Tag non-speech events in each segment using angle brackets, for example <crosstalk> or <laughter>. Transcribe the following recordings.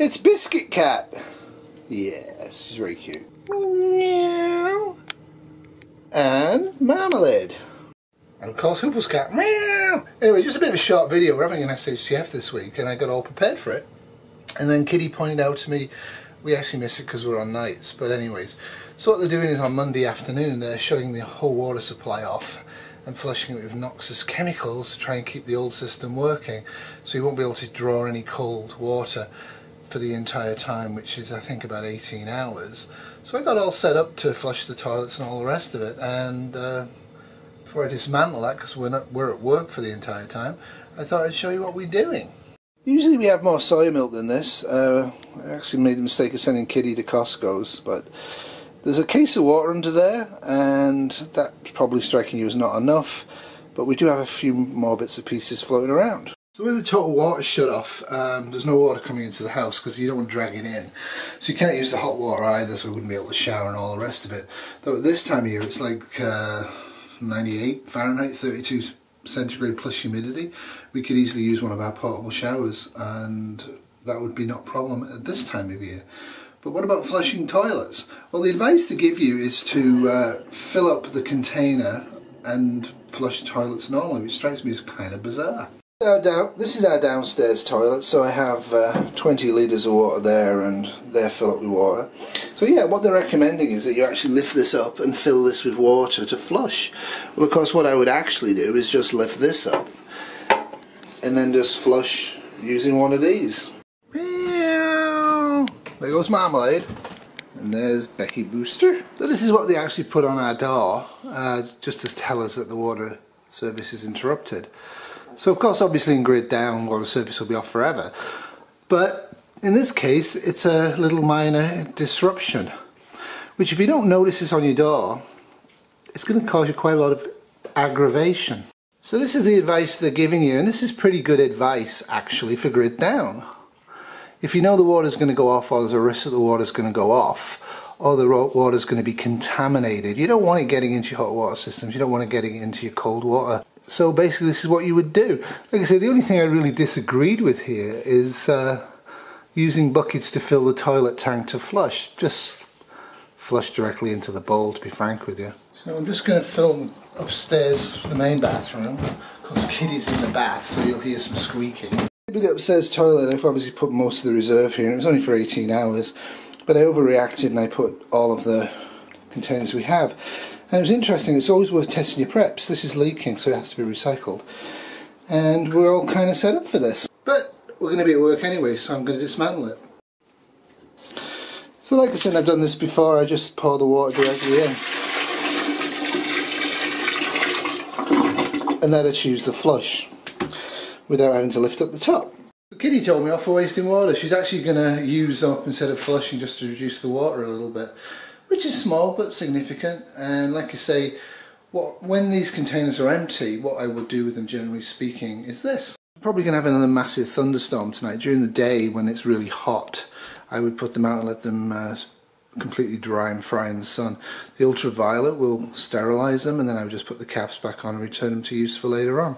It's Biscuit Cat. Yes, she's very cute. Meow. And Marmalade. And of course Huples cat. Meow. Anyway, just a bit of a short video. We're having an SHTF this week and I got all prepared for it. And then Kitty pointed out to me, we actually miss it because we're on nights. But anyways, so what they're doing is on Monday afternoon, they're shutting the whole water supply off and flushing it with noxious chemicals to try and keep the old system working. So you won't be able to draw any cold water for the entire time, which is I think about 18 hours. So I got all set up to flush the toilets and all the rest of it. And uh, before I dismantle that, because we're, we're at work for the entire time, I thought I'd show you what we're doing. Usually we have more soy milk than this. Uh, I actually made the mistake of sending Kitty to Costco's, but there's a case of water under there, and that's probably striking you as not enough, but we do have a few more bits and pieces floating around. So with the total water shut off, um, there's no water coming into the house because you don't want to drag it in. So you can't use the hot water either, so we wouldn't be able to shower and all the rest of it. Though at this time of year, it's like uh, 98 Fahrenheit, 32 centigrade plus humidity. We could easily use one of our portable showers, and that would be not a problem at this time of year. But what about flushing toilets? Well, the advice to give you is to uh, fill up the container and flush toilets normally, which strikes me as kind of bizarre. This is our downstairs toilet, so I have uh, 20 litres of water there and they're filled up with water. So yeah, what they're recommending is that you actually lift this up and fill this with water to flush. Because what I would actually do is just lift this up and then just flush using one of these. There goes Marmalade. And there's Becky Booster. So this is what they actually put on our door, uh, just to tell us that the water service is interrupted. So of course obviously in grid down water service will be off forever. But in this case it's a little minor disruption. Which if you don't notice this on your door, it's going to cause you quite a lot of aggravation. So this is the advice they're giving you and this is pretty good advice actually for grid down if you know the water's going to go off or there's a risk that the water's going to go off or the water's going to be contaminated, you don't want it getting into your hot water systems, you don't want it getting into your cold water. So basically this is what you would do. Like I said, the only thing I really disagreed with here is uh, using buckets to fill the toilet tank to flush. Just flush directly into the bowl to be frank with you. So I'm just going to film upstairs the main bathroom because Kitty's in the bath so you'll hear some squeaking. The upstairs toilet, I've obviously put most of the reserve here, and it was only for 18 hours, but I overreacted and I put all of the containers we have. And it was interesting, it's always worth testing your preps. This is leaking, so it has to be recycled. And we're all kind of set up for this. But we're going to be at work anyway, so I'm going to dismantle it. So like I said, I've done this before, I just pour the water directly in. And then that achieves the flush without having to lift up the top. Kitty told me off for wasting water. She's actually going to use up instead of flushing just to reduce the water a little bit, which is small but significant. And like I say, what when these containers are empty, what I would do with them generally speaking is this. Probably going to have another massive thunderstorm tonight. During the day when it's really hot, I would put them out and let them uh, completely dry and fry in the sun. The ultraviolet will sterilize them and then I would just put the caps back on and return them to use for later on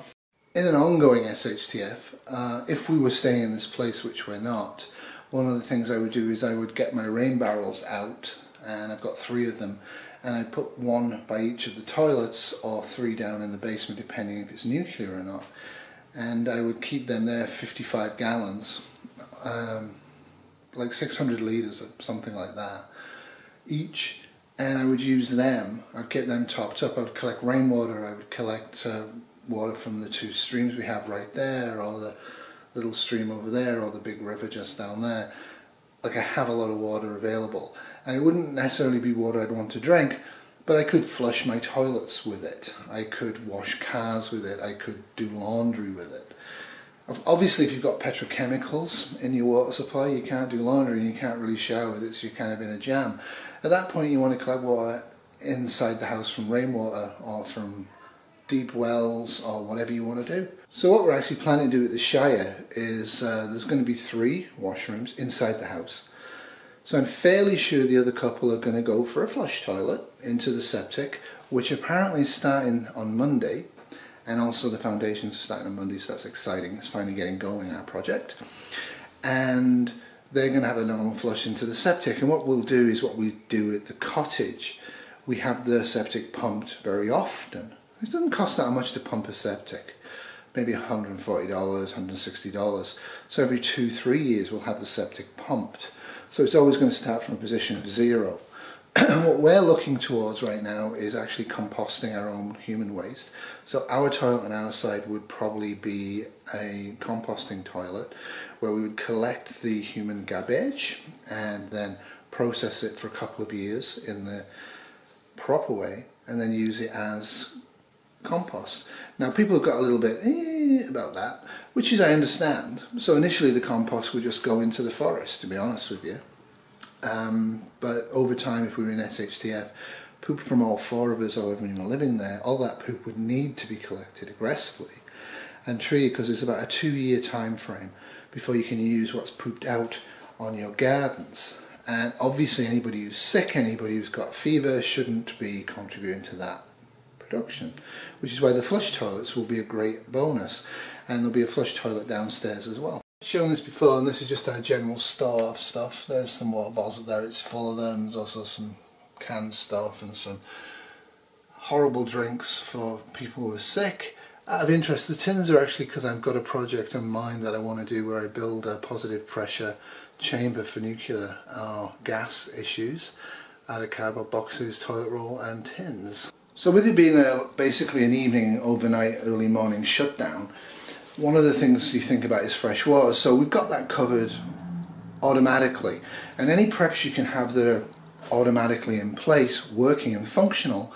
in an ongoing SHTF, uh, if we were staying in this place, which we're not, one of the things I would do is I would get my rain barrels out, and I've got three of them, and I'd put one by each of the toilets or three down in the basement, depending if it's nuclear or not. And I would keep them there 55 gallons, um, like 600 litres or something like that, each. And I would use them, I'd get them topped up, I would collect rainwater, I would collect uh, water from the two streams we have right there or the little stream over there or the big river just down there. Like I have a lot of water available and it wouldn't necessarily be water I'd want to drink but I could flush my toilets with it I could wash cars with it I could do laundry with it obviously if you've got petrochemicals in your water supply you can't do laundry and you can't really shower with it so you're kind of in a jam at that point you want to collect water inside the house from rainwater or from deep wells or whatever you want to do. So what we're actually planning to do at the Shire is uh, there's going to be three washrooms inside the house. So I'm fairly sure the other couple are going to go for a flush toilet into the septic, which apparently is starting on Monday. And also the foundations are starting on Monday, so that's exciting. It's finally getting going, in our project. And they're going to have a normal flush into the septic. And what we'll do is what we do at the cottage. We have the septic pumped very often. It doesn't cost that much to pump a septic. Maybe $140, $160. So every two, three years we'll have the septic pumped. So it's always going to start from a position of zero. <clears throat> what we're looking towards right now is actually composting our own human waste. So our toilet on our side would probably be a composting toilet where we would collect the human garbage and then process it for a couple of years in the proper way and then use it as compost. Now people have got a little bit eh, about that, which is I understand. So initially the compost would just go into the forest, to be honest with you. Um, but over time, if we were in SHTF, poop from all four of us or everyone living there, all that poop would need to be collected aggressively and treated because it's about a two year time frame before you can use what's pooped out on your gardens. And obviously anybody who's sick, anybody who's got fever shouldn't be contributing to that production, which is why the flush toilets will be a great bonus. And there'll be a flush toilet downstairs as well. I've shown this before and this is just our general store of stuff. There's some water bottles up there, it's full of them. There's also some canned stuff and some horrible drinks for people who are sick. Out of interest, the tins are actually because I've got a project in mind that I want to do where I build a positive pressure chamber for nuclear or gas issues out of cardboard boxes, toilet roll and tins. So with it being a, basically an evening, overnight, early morning shutdown, one of the things you think about is fresh water. So we've got that covered automatically. And any preps you can have that are automatically in place, working and functional,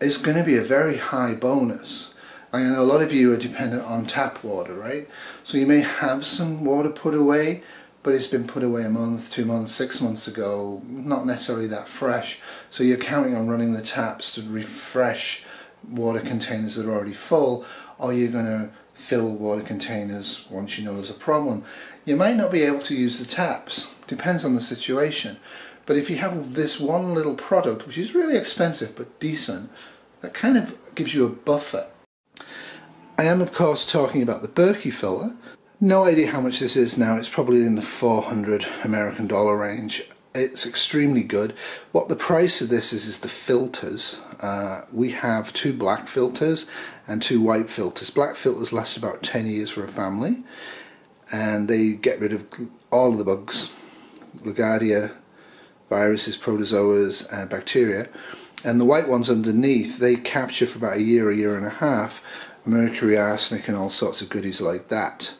is going to be a very high bonus. I know a lot of you are dependent on tap water, right? So you may have some water put away, but it's been put away a month, two months, six months ago, not necessarily that fresh. So you're counting on running the taps to refresh water containers that are already full, or you're going to fill water containers once you know there's a problem. You might not be able to use the taps, depends on the situation. But if you have this one little product, which is really expensive but decent, that kind of gives you a buffer. I am of course talking about the Berkey filter, no idea how much this is now. It's probably in the 400 American dollar range. It's extremely good. What the price of this is is the filters. Uh, we have two black filters and two white filters. Black filters last about 10 years for a family and they get rid of all of the bugs, Ligardia, viruses, protozoas and bacteria. And the white ones underneath, they capture for about a year, a year and a half, mercury, arsenic and all sorts of goodies like that.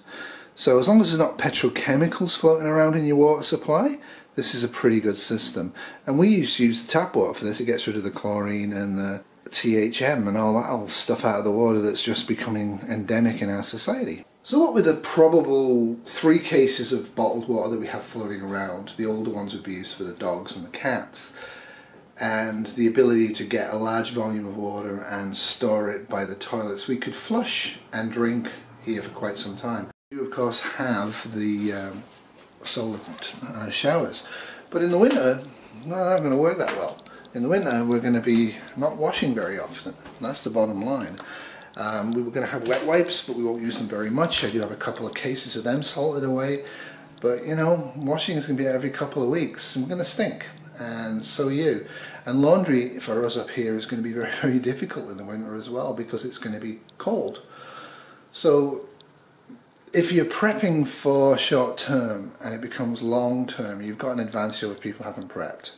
So as long as there's not petrochemicals floating around in your water supply, this is a pretty good system. And we used to use the tap water for this. It gets rid of the chlorine and the THM and all that old stuff out of the water that's just becoming endemic in our society. So what were the probable three cases of bottled water that we have floating around? The older ones would be used for the dogs and the cats. And the ability to get a large volume of water and store it by the toilets. We could flush and drink here for quite some time. You of course have the um, solar uh, showers, but in the winter, no, not going to work that well. In the winter, we're going to be not washing very often. That's the bottom line. Um, we were going to have wet wipes, but we won't use them very much. I do have a couple of cases of them salted away, but you know, washing is going to be every couple of weeks. I'm going to stink, and so are you. And laundry for us up here is going to be <laughs> very, very difficult in the winter as well because it's going to be cold. So if you're prepping for short term and it becomes long term, you've got an advantage over people who haven't prepped.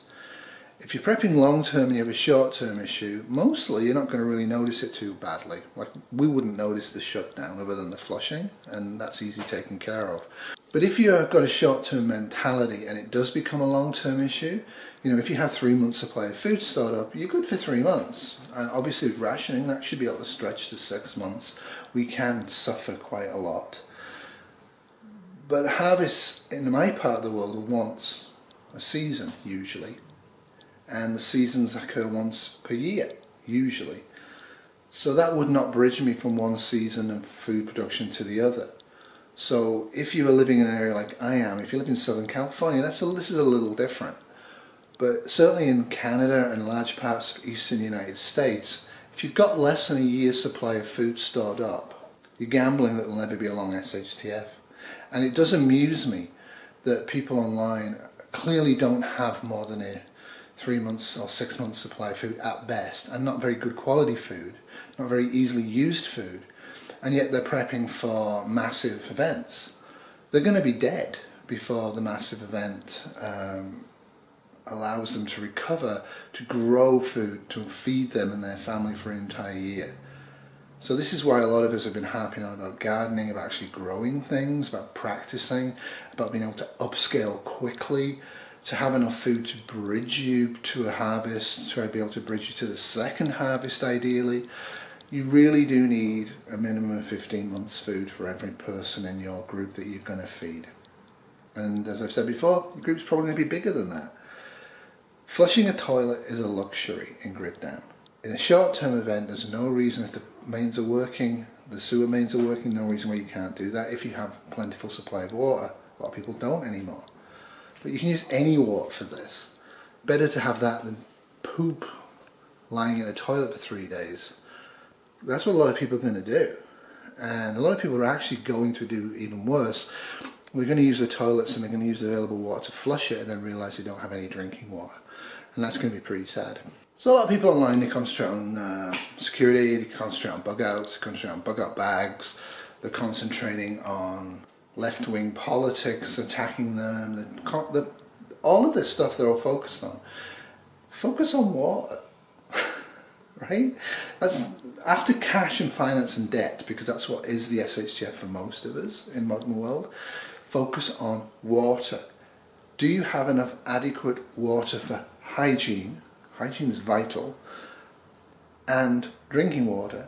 If you're prepping long term and you have a short term issue, mostly you're not going to really notice it too badly. Like we wouldn't notice the shutdown other than the flushing, and that's easy taken care of. But if you've got a short term mentality and it does become a long term issue, you know, if you have three months supply of food stored up, you're good for three months. Obviously with rationing, that should be able to stretch to six months. We can suffer quite a lot. But harvests in my part of the world are once a season, usually. And the seasons occur once per year, usually. So that would not bridge me from one season of food production to the other. So if you are living in an area like I am, if you live in Southern California, that's a, this is a little different. But certainly in Canada and large parts of eastern United States, if you've got less than a year's supply of food stored up, you're gambling that there'll never be a long SHTF. And it does amuse me that people online clearly don't have more than a three months or six months supply of food at best and not very good quality food, not very easily used food, and yet they're prepping for massive events. They're going to be dead before the massive event um, allows them to recover, to grow food, to feed them and their family for an entire year. So this is why a lot of us have been harping on about gardening, about actually growing things, about practicing, about being able to upscale quickly, to have enough food to bridge you to a harvest, to be able to bridge you to the second harvest ideally. You really do need a minimum of 15 months food for every person in your group that you're going to feed. And as I've said before, your group's probably going to be bigger than that. Flushing a toilet is a luxury in grid down. In a short-term event, there's no reason if the mains are working, the sewer mains are working, no reason why you can't do that if you have plentiful supply of water. A lot of people don't anymore. But you can use any water for this. Better to have that than poop lying in a toilet for three days. That's what a lot of people are going to do. And a lot of people are actually going to do even worse. They're going to use the toilets and they're going to use the available water to flush it and then realise they don't have any drinking water. And that's going to be pretty sad. So a lot of people online, they concentrate on uh, security, they concentrate on bug outs, they concentrate on bug out bags, they're concentrating on left-wing politics, attacking them, the, the, all of this stuff they're all focused on. Focus on water, <laughs> right? That's after cash and finance and debt, because that's what is the SHTF for most of us in modern world. Focus on water. Do you have enough adequate water for hygiene, hygiene is vital, and drinking water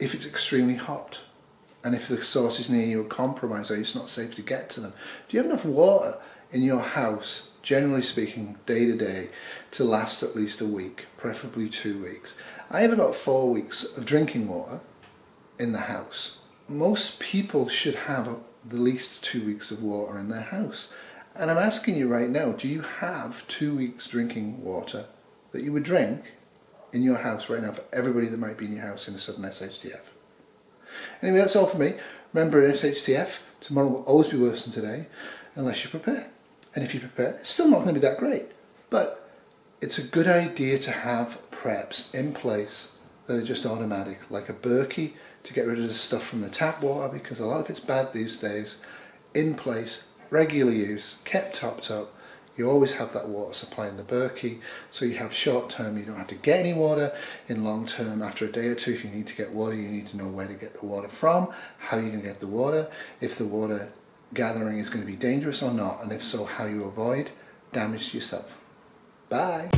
if it's extremely hot and if the sources near you are compromised or it's not safe to get to them. Do you have enough water in your house, generally speaking, day to day, to last at least a week, preferably two weeks? I have about four weeks of drinking water in the house. Most people should have at least two weeks of water in their house. And I'm asking you right now, do you have two weeks drinking water that you would drink in your house right now for everybody that might be in your house in a sudden SHTF. Anyway, that's all for me. Remember, in SHTF, tomorrow will always be worse than today unless you prepare. And if you prepare, it's still not going to be that great. But it's a good idea to have preps in place that are just automatic, like a Berkey to get rid of the stuff from the tap water because a lot of it's bad these days, in place, regular use, kept topped up, you always have that water supply in the Berkey so you have short term you don't have to get any water. In long term after a day or two if you need to get water you need to know where to get the water from how you're going to get the water if the water gathering is going to be dangerous or not and if so how you avoid. Damage to yourself. Bye